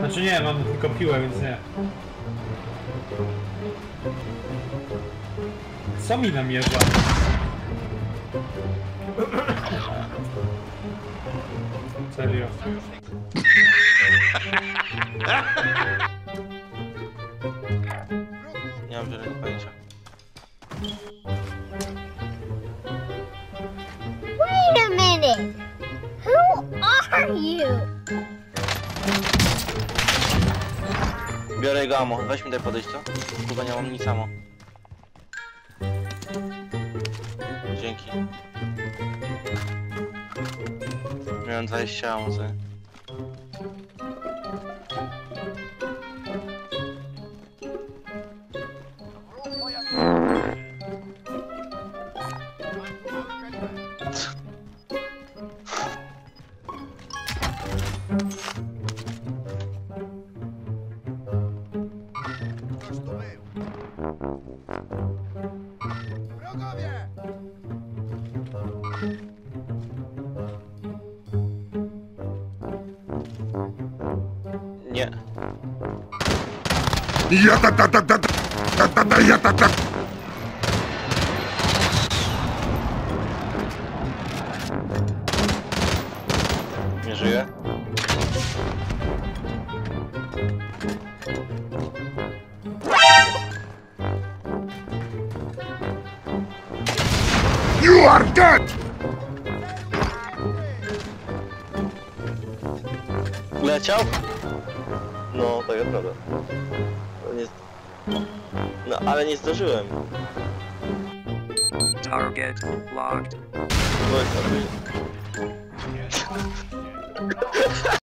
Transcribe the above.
Znaczy nie, mam tylko piłę, więc nie. Co mi namierza? Serio. Nie mam zielonego pojęcia. Wait a minute! Who are you? Biorę jego amo. Weź mi daj podejść, co? Chyba nie mam nic amo. Dzięki. Miałem 20 amo, Już tu był. Wrogowie! Nie. Я та та та та та та та я та та Nie żyje? You are dead. Leciał? No, tak naprawdę. Nie... no ale nie zdążyłem. Target locked. Oj, to by-